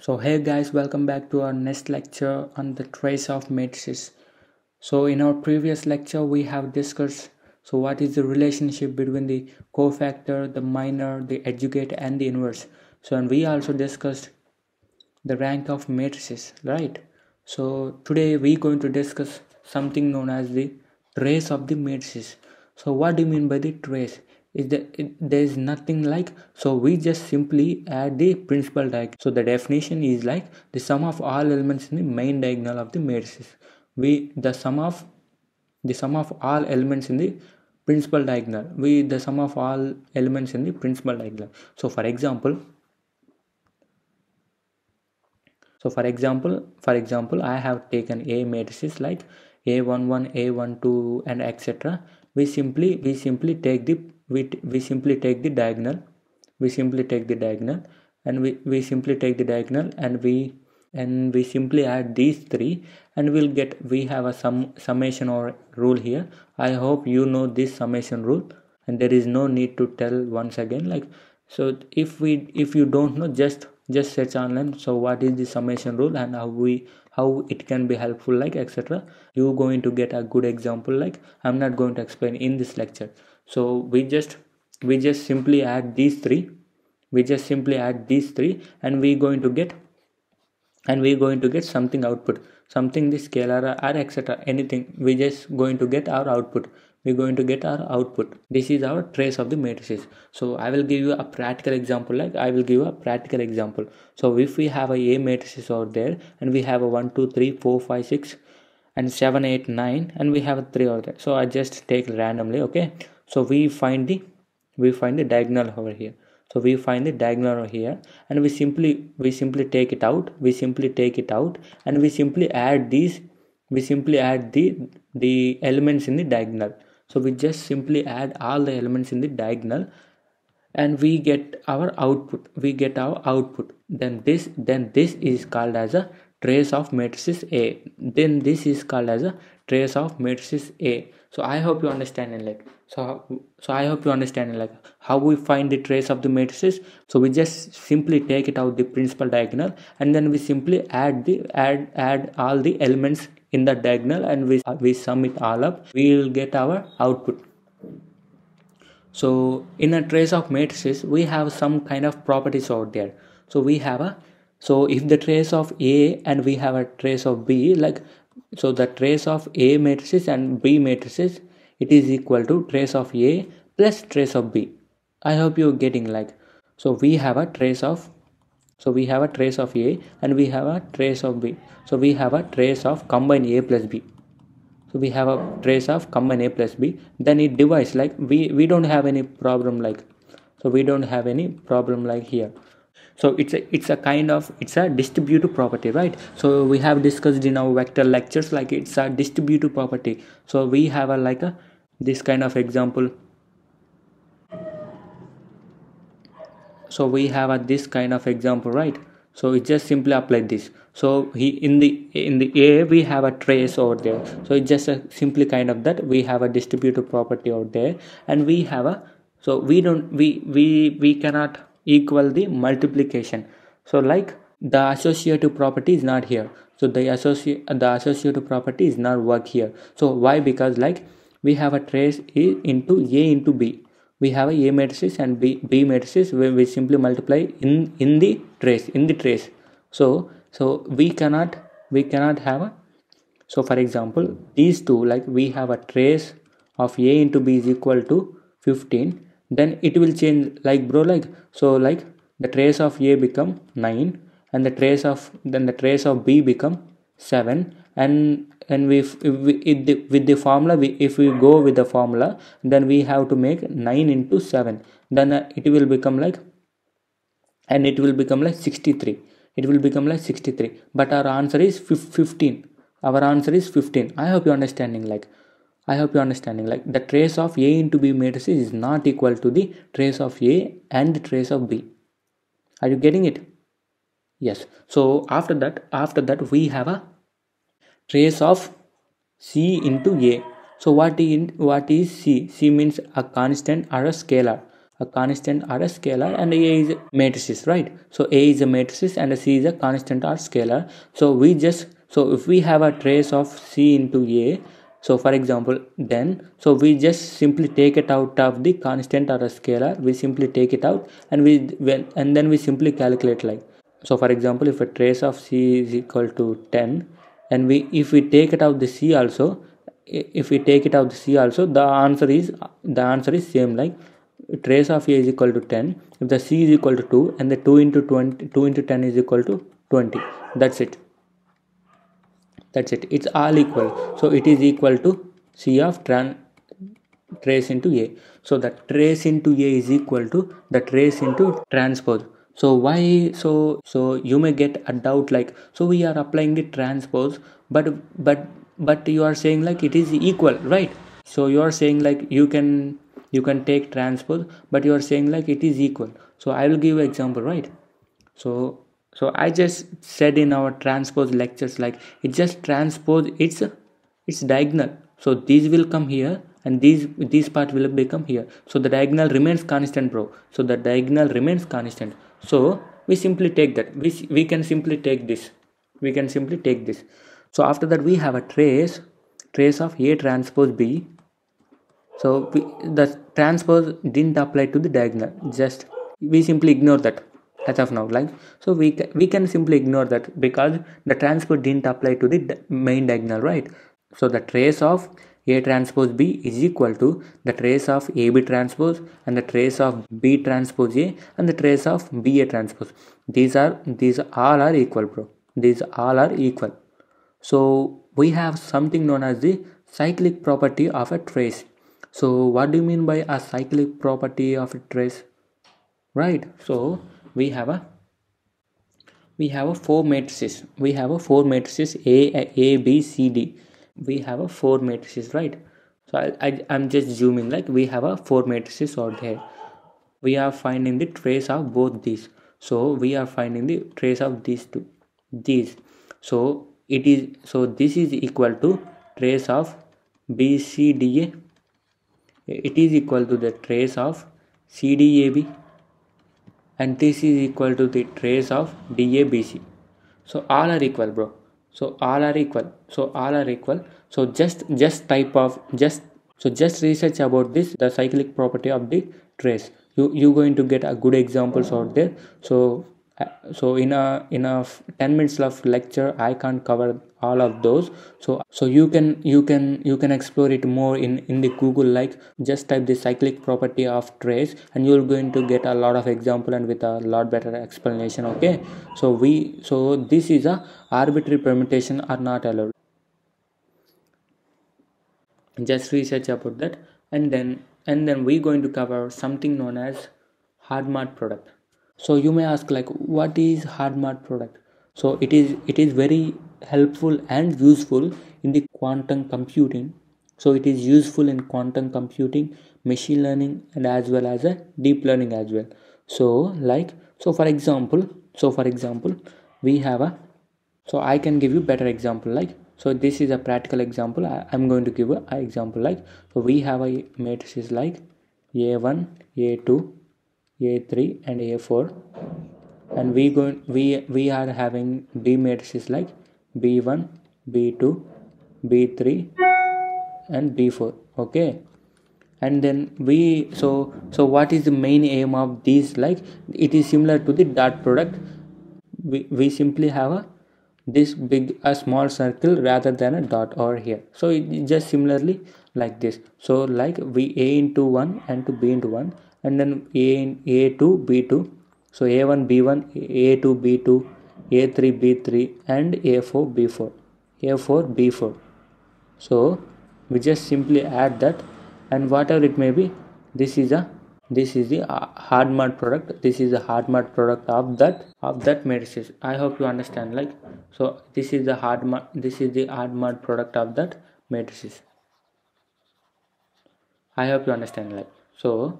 So hey guys, welcome back to our next lecture on the trace of matrices. So in our previous lecture, we have discussed so what is the relationship between the cofactor, the minor, the adjugate, and the inverse. So and we also discussed the rank of matrices, right? So today we're going to discuss something known as the trace of the matrices. So what do you mean by the trace? Is that it, there is nothing like so we just simply add the principal diagonal so the definition is like the sum of all elements in the main diagonal of the matrices. We the sum of the sum of all elements in the principal diagonal. We the sum of all elements in the principal diagonal. So for example so for example for example i have taken a matrices like a11 a12 and etc we simply we simply take the we, we simply take the diagonal we simply take the diagonal and we, we simply take the diagonal and we and we simply add these three and we'll get we have a sum summation or rule here. I hope you know this summation rule and there is no need to tell once again like so if we if you don't know just just search online so what is the summation rule and how we how it can be helpful like etc you going to get a good example like i'm not going to explain in this lecture so we just we just simply add these three. We just simply add these three and we're going to get and we're going to get something output. Something the scalar or etc anything we just going to get our output. We're going to get our output. This is our trace of the matrices. So i will give you a practical example like i will give a practical example. So if we have a a matrices out there and we have a 1 2 3 4 5 6 and 7 8 9 and we have a 3 out there. So i just take randomly okay so we find the we find the diagonal over here. So we find the diagonal over here and we simply we simply take it out we simply take it out and we simply add these we simply add the the elements in the diagonal. So we just simply add all the elements in the diagonal and we get our output we get our output. Then this then this is called as a trace of matrices a. Then this is called as a trace of matrices a. So i hope you understand it like so so i hope you understand like how we find the trace of the matrices. So we just simply take it out the principal diagonal and then we simply add the add add all the elements in the diagonal and we we sum it all up. We will get our output. So in a trace of matrices we have some kind of properties out there. So we have a so if the trace of a and we have a trace of b like so the trace of a matrices and b matrices it is equal to trace of a plus trace of b. I hope you're getting like so we have a trace of so we have a trace of a and we have a trace of b. So we have a trace of combine a plus b. So we have a trace of combine a plus b. Then it divides like we we don't have any problem like so we don't have any problem like here so it's a it's a kind of it's a distributive property right? So we have discussed in our vector lectures like it's a distributive property. So we have a like a this kind of example. So we have a this kind of example right? So it just simply apply this. So he in the in the a we have a trace over there. So it's just a simply kind of that we have a distributive property out there. And we have a so we don't we we we cannot equal the multiplication. So like the associative property is not here. So the associate the associative property is not work here. So why? Because like we have a trace a into a into b. We have a a matrices and b b matrices where we simply multiply in in the trace in the trace. So so we cannot we cannot have a so for example these two like we have a trace of a into b is equal to 15 then it will change like bro like so like the trace of a become 9 and the trace of then the trace of b become 7 and and we, we the, with the formula we, if we go with the formula then we have to make 9 into 7 then uh, it will become like and it will become like 63 it will become like 63 but our answer is 15 our answer is 15 i hope you understanding like I hope you're understanding like the trace of A into B matrices is not equal to the trace of A and the trace of B. Are you getting it? Yes. So after that, after that we have a trace of C into A. So what in what is C? C means a constant or a scalar. a constant or a scalar and a is a matrices right so a is a matrices and c is a constant or scalar so we just so if we have a trace of c into a so for example then so we just simply take it out of the constant or a scalar. We simply take it out and we when and then we simply calculate like so for example if a trace of c is equal to 10 and we if we take it out the c also if we take it out the c also the answer is the answer is same like trace of a is equal to 10 if the c is equal to 2 and the 2 into 20 2 into 10 is equal to 20 that's it that's it. It's all equal. So it is equal to c of tran trace into a. So the trace into a is equal to the trace into transpose. So why so so you may get a doubt like so we are applying the transpose but but but you are saying like it is equal right? So you are saying like you can you can take transpose but you are saying like it is equal. So i will give example right? So so i just said in our transpose lectures like it just transpose it's it's diagonal. So these will come here and these this part will become here. So the diagonal remains constant bro. So the diagonal remains constant. So we simply take that. We, we can simply take this. We can simply take this. So after that we have a trace trace of a transpose b. So we, the transpose didn't apply to the diagonal. Just we simply ignore that as of now like so we can, we can simply ignore that because the transpose didn't apply to the main diagonal right? So the trace of a transpose b is equal to the trace of ab transpose and the trace of b transpose a and the trace of ba transpose. These are these all are equal bro. These all are equal. So we have something known as the cyclic property of a trace. So what do you mean by a cyclic property of a trace? Right. So we have a we have a four matrices. We have a four matrices a a b c d. We have a four matrices right? So I, I i'm just zooming like we have a four matrices out there we are finding the trace of both these. So we are finding the trace of these two these. So it is so this is equal to trace of bcda it is equal to the trace of cdab and this is equal to the trace of DABC. So all are equal bro. So all are equal. So all are equal. So just just type of just so just research about this the cyclic property of the trace. You you going to get a good examples out there. So so in a in a 10 minutes of lecture i can't cover all of those. So so you can you can you can explore it more in in the google like just type the cyclic property of trace and you're going to get a lot of example and with a lot better explanation okay? So we so this is a arbitrary permutation are not allowed. Just research about that and then and then we're going to cover something known as hard Hadamard product so you may ask like what is hard Hadamard product? So it is it is very helpful and useful in the quantum computing. So it is useful in quantum computing machine learning and as well as a deep learning as well. So like so for example so for example we have a so i can give you better example like so this is a practical example. I, am going to give a, a example like so we have a matrices like a1 a2 a3 and a4 and we going we we are having b matrices like b1 b2 b3 and b4 okay? And then we so so what is the main aim of these? Like it is similar to the dot product. We, we simply have a this big a small circle rather than a dot over here. So it just similarly like this. So like we a into 1 and to b into 1 and then a a2 b2 so a1 b1 a2 b2 a3 b3 and a4 b4 a4 b4 so we just simply add that. And whatever it may be this is a this is the uh, hard Hadamard product. This is the Hadamard product of that of that matrices i hope you understand like. So this is the Hadamard this is the Hadamard product of that matrices i hope you understand like. So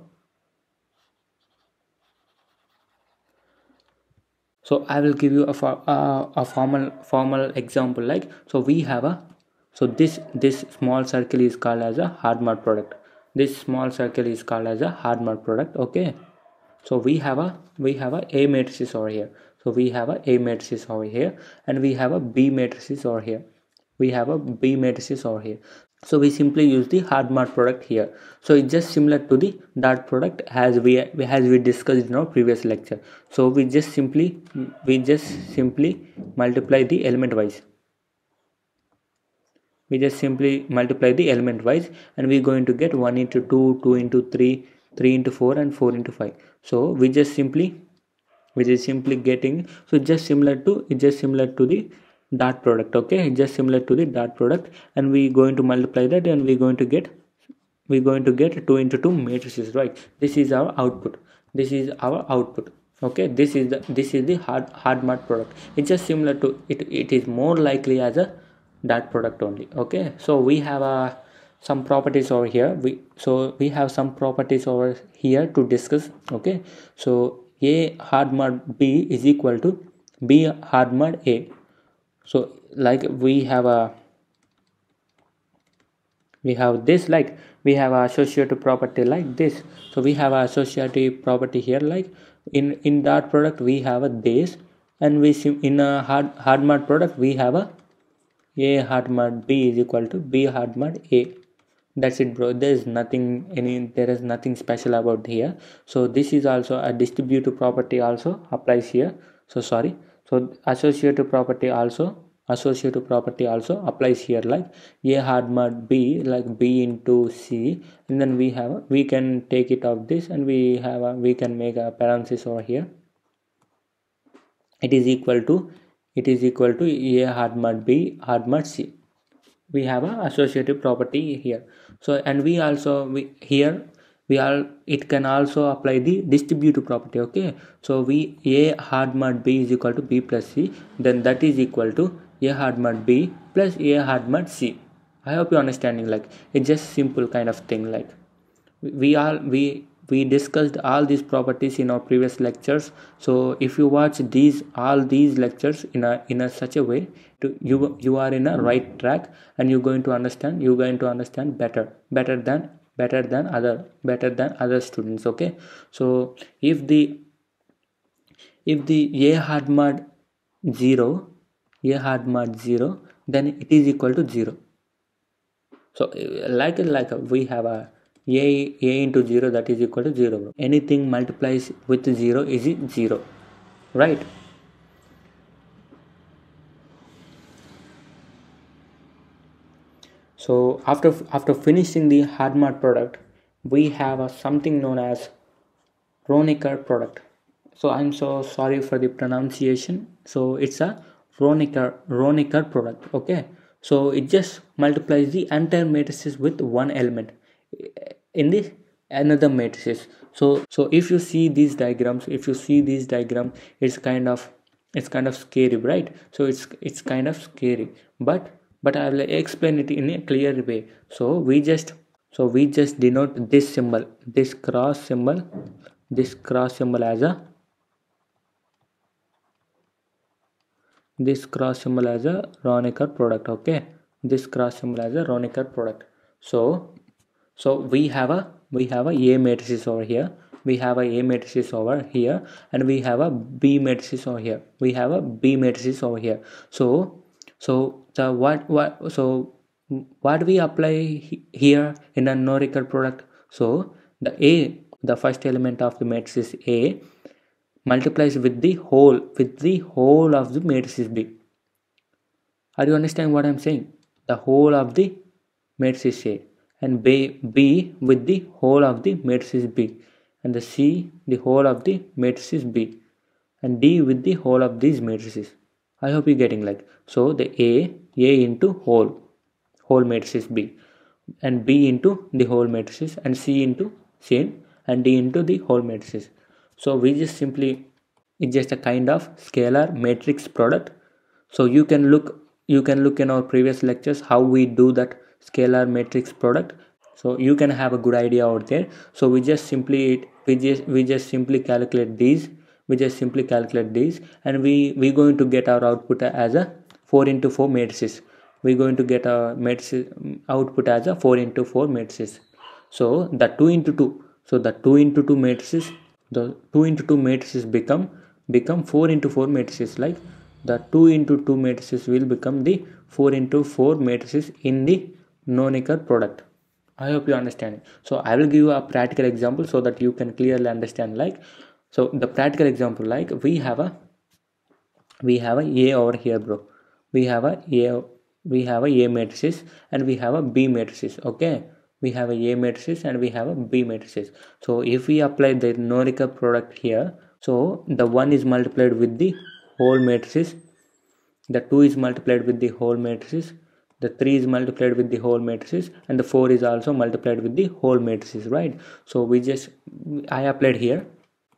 so i will give you a, uh, a formal formal example like so we have a so this this small circle is called as a hard Hadamard product. This small circle is called as a hard Hadamard product okay? So we have a we have a a matrices over here. So we have a a matrices over here and we have a b matrices over here. We have a b matrices over here so we simply use the Hadamard product here. So it's just similar to the dot product as we as we discussed in our previous lecture. So we just simply we just simply multiply the element wise. We just simply multiply the element wise and we're going to get 1 into 2 2 into 3 3 into 4 and 4 into 5 so we just simply which is simply getting so just similar to it's just similar to the dot product okay? Just similar to the dot product. And we going to multiply that and we're going to get we're going to get 2 into 2 matrices right? This is our output. This is our output okay? This is the this is the hard Hadamard product. It's just similar to it it is more likely as a dot product only okay? So we have a some properties over here. We so we have some properties over here to discuss okay? So a Hadamard b is equal to b Hadamard a so like we have a we have this like we have a associative property like this. So we have a associative property here like in in dot product we have a this and we in a hard Hadamard product we have a a Hadamard b is equal to b Hadamard a. That's it bro. There is nothing any there is nothing special about here. So this is also a distributive property also applies here. So sorry so associative property also associative property also applies here like a Hadamard b like b into c and then we have we can take it of this and we have a, we can make a parenthesis over here. It is equal to it is equal to a Hadamard b Hadamard c. We have a associative property here. So and we also we here we are it can also apply the distributive property okay? So we a Hadamard b is equal to b plus c then that is equal to a Hadamard b plus a Hadamard c. I hope you're understanding like it's just simple kind of thing like we are we we discussed all these properties in our previous lectures. So if you watch these all these lectures in a in a such a way to you you are in a right track and you're going to understand you're going to understand better better than better than other better than other students okay? So if the if the a Hadamard 0 a Hadamard 0 then it is equal to 0 so like like we have a a a into 0 that is equal to 0 anything multiplies with 0 is 0 right so after after finishing the Hadamard product we have a something known as Kronecker product. So I'm so sorry for the pronunciation. So it's a Kronecker Kronecker product okay? So it just multiplies the entire matrices with one element. In this another matrices. So so if you see these diagrams if you see these diagram it's kind of it's kind of scary right? So it's it's kind of scary. But but i will explain it in a clear way. So we just so we just denote this symbol this cross symbol this cross symbol as a this cross symbol as a Kronecker product okay? This cross symbol as a Kronecker product. So so we have a we have a a matrices over here. We have a a matrices over here. And we have a b matrices over here. We have a b matrices over here. So so the what what so what we apply here in a Kronecker product? So the a the first element of the matrix a multiplies with the whole with the whole of the matrices b. Are you understand what i'm saying? The whole of the matrix a and b, b with the whole of the matrices b and the c the whole of the matrices b and d with the whole of these matrices i hope you're getting like so the a a into whole whole matrices b and b into the whole matrices and c into same and d into the whole matrices. So we just simply it's just a kind of scalar matrix product. So you can look you can look in our previous lectures how we do that scalar matrix product. So you can have a good idea out there. So we just simply it we just we just simply calculate these we just simply calculate these and we we going to get our output as a 4 into 4 matrices. We're going to get our matrices output as a 4 into 4 matrices. So the 2 into 2 so the 2 into 2 matrices the 2 into 2 matrices become become 4 into 4 matrices. Like the 2 into 2 matrices will become the 4 into 4 matrices in the Kronecker product. I hope you understand. So i will give you a practical example so that you can clearly understand. Like so the practical example like we have a we have a a over here bro. We have a a we have a a matrices and we have a b matrices okay? We have a a matrices and we have a b matrices. So if we apply the Kronecker product here so the 1 is multiplied with the whole matrices the 2 is multiplied with the whole matrices the 3 is multiplied with the whole matrices and the 4 is also multiplied with the whole matrices right? So we just i applied here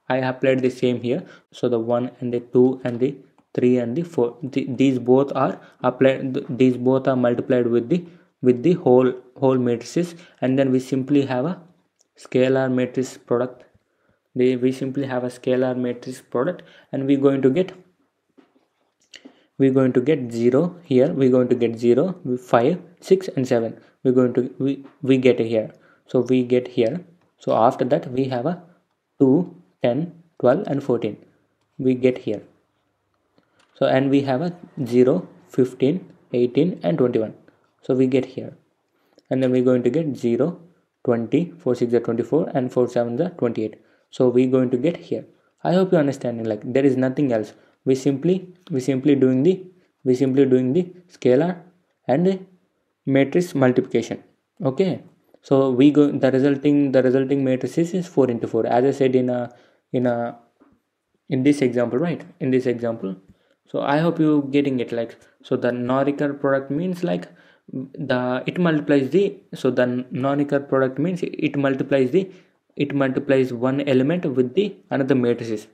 i applied the same here. So the 1 and the 2 and the 3 and the 4 the, these both are applied these both are multiplied with the with the whole whole matrices. And then we simply have a scalar matrix product. They, we simply have a scalar matrix product. And we're going to get we're going to get 0 here. We're going to get 0 5 6 and 7 we're going to we, we get here. So we get here. So after that we have a 2 10 12 and 14 we get here. So and we have a 0 15 18 and 21 so we get here. And then we're going to get 0 20 4 6 are 24 and 4 7 are 28 so we're going to get here. I hope you understand like there is nothing else. We simply we simply doing the we simply doing the scalar and the matrix multiplication. Okay so we go the resulting the resulting matrices is 4 into 4 as i said in a in a in this example right? In this example. So i hope you getting it like so the Kronecker product means like the it multiplies the so the Kronecker product means it multiplies the it multiplies one element with the another matrices.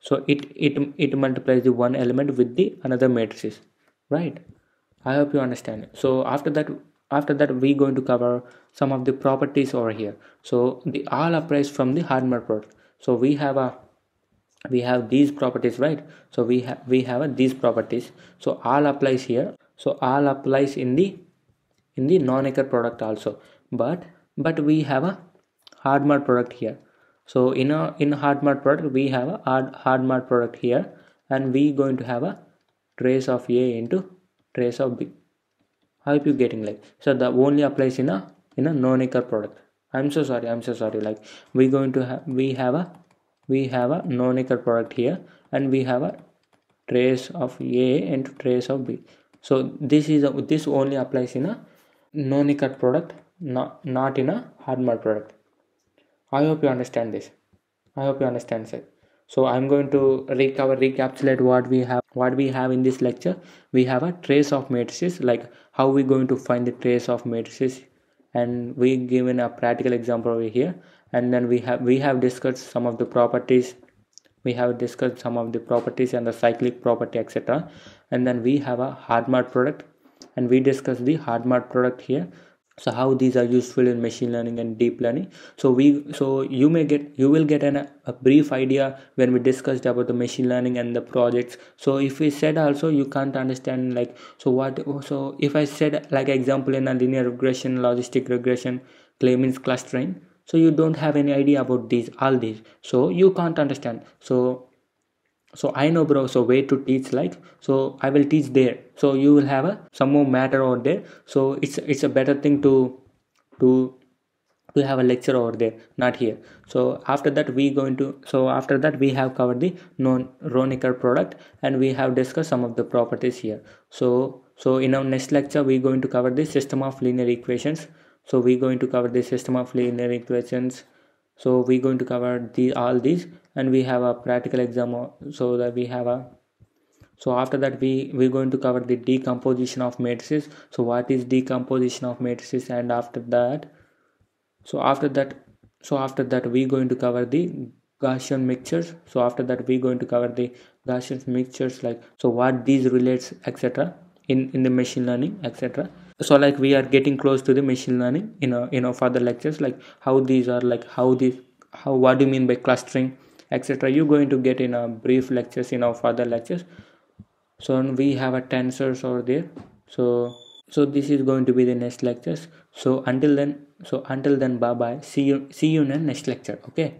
So it it it multiplies the one element with the another matrices right? I hope you understand. So after that after that we are going to cover some of the properties over here. So the all applies from the Hadamard product so we have a we have these properties right? So we have we have a, these properties. So all applies here. So all applies in the in the Kronecker product also. But but we have a Hadamard product here. So in a in Hadamard product we have a hard Hadamard product here. And we going to have a trace of a into trace of b Hope you getting like so the only applies in a in a Kronecker product i'm so sorry i'm so sorry like we going to have we have a we have a Kronecker product here and we have a trace of a into trace of b so this is a, this only applies in a Kronecker product not not in a Hadamard product I hope you understand this. I hope you understand sir. So I'm going to recover recapitulate what we have what we have in this lecture. We have a trace of matrices like how we going to find the trace of matrices. And we given a practical example over here. And then we have we have discussed some of the properties. We have discussed some of the properties and the cyclic property etc and then we have a Hadamard product. And we discussed the Hadamard product here so how these are useful in machine learning and deep learning. So we so you may get you will get an, a brief idea when we discussed about the machine learning and the projects. So if we said also you can't understand like so what so if i said like example in a linear regression logistic regression K-means clustering so you don't have any idea about these all these. So you can't understand. So so i know bro so way to teach like so i will teach there. So you will have a some more matter over there. So it's it's a better thing to to to have a lecture over there not here. So after that we going to so after that we have covered the non Ronecker product and we have discussed some of the properties here. So so in our next lecture we're going to cover the system of linear equations. So we're going to cover the system of linear equations so we're going to cover the all these and we have a practical exam so that we have a so after that we we're going to cover the decomposition of matrices. So what is decomposition of matrices and after that? So after that so after that we're going to cover the Gaussian mixtures. So after that we're going to cover the Gaussian mixtures like so what these relates etc in in the machine learning etc so like we are getting close to the machine learning you know you know further lectures like how these are like how these how what do you mean by clustering etc you're going to get in a brief lectures in our further lectures. So we have a tensors over there. So so this is going to be the next lectures. So until then so until then bye bye see you see you in the next lecture okay